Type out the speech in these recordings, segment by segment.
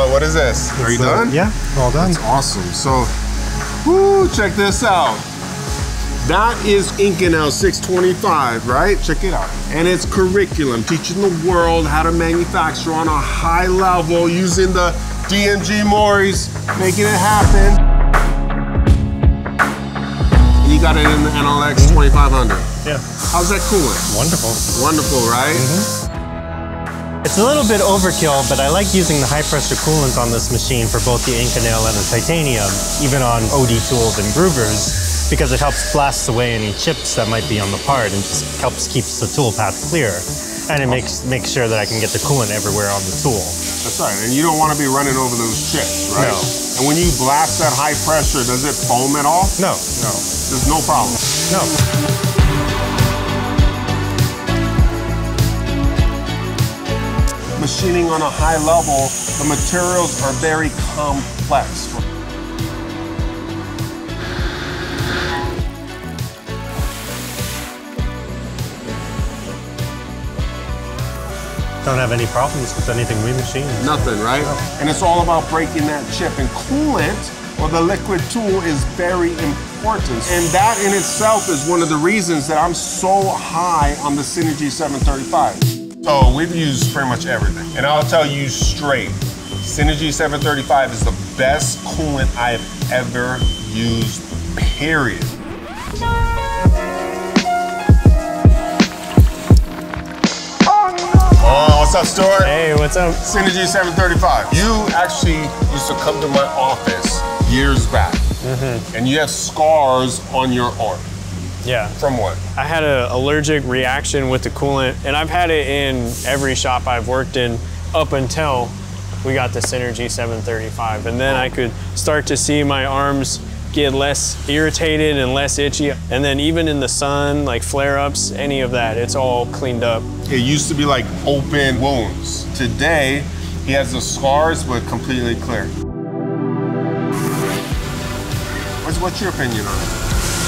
Uh, is this? Are you So, done? Yeah, all done. That's Awesome. So, whoo, check this out. That is Inconel 625, right? Check it out. And it's curriculum, teaching the world how to manufacture on a high level using the DMG Mori's, making it happen. And you got it in the NLX 2500. Yeah, How's that cooling? wonderful. Wonderful, right? Mm-hmm. It's a little bit overkill, but I like using the high pressure coolant on this machine for both the Inconel and the titanium, even on OD tools and groovers, because it helps blast away any chips that might be on the part and just helps keeps the tool path clear. And it makes makes sure that I can get the coolant everywhere on the tool. That's right. And you don't want to be running over those chips, right? No. And when you blast that high pressure, does it foam at all? No, No. There's no problem. no. Machining on a high level, the materials are very complex. Don't have any problems with anything we machine. Nothing, right? And it's all about breaking that chip. And coolant, or the liquid tool, is very important. And that in itself is one of the reasons that I'm so high on the Synergy 735. So we've used pretty much everything. And I'll tell you straight, Synergy 735 is the best coolant I've ever used, period. Oh, what's up, Stuart? Hey, what's up? Synergy 735. You actually used to come to my office years back, mm-hmm. and you have scars on your arm. Yeah. From what? I had an allergic reaction with the coolant, and I've had it in every shop I've worked in up until we got the Synergy 735. And then I could start to see my arms get less irritated and less itchy. And then even in the sun, like flare ups, any of that, it's all cleaned up. It used to be like open wounds. Today, he has the scars, but completely clear. What's, what's your opinion on it?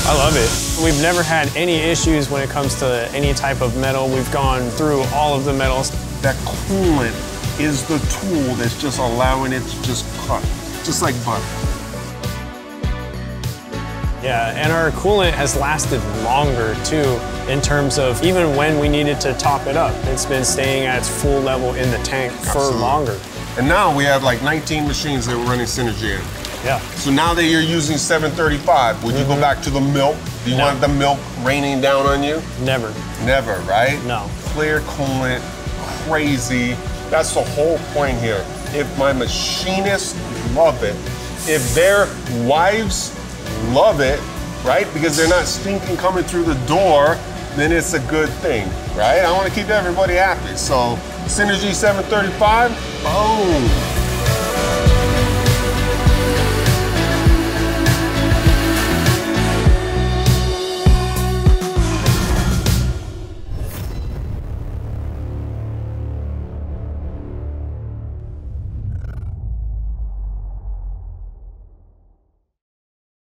I love it. We've never had any issues when it comes to any type of metal. We've gone through all of the metals. That coolant is the tool that's just allowing it to just cut, just like butter. Yeah, and our coolant has lasted longer too, in terms of even when we needed to top it up. It's been staying at its full level in the tank for Absolutely. longer. And now we have like 19 machines that we're running Synergy in. Yeah. So now that you're using 735, would you go mm-hmm. back to the milk? Do you No. want the milk raining down on you? Never. Never, right? No. Clear coolant, crazy. That's the whole point here. If my machinists love it, if their wives love it, right? Because they're not stinking coming through the door, then it's a good thing, right? I want to keep everybody happy. So Synergy 735, boom.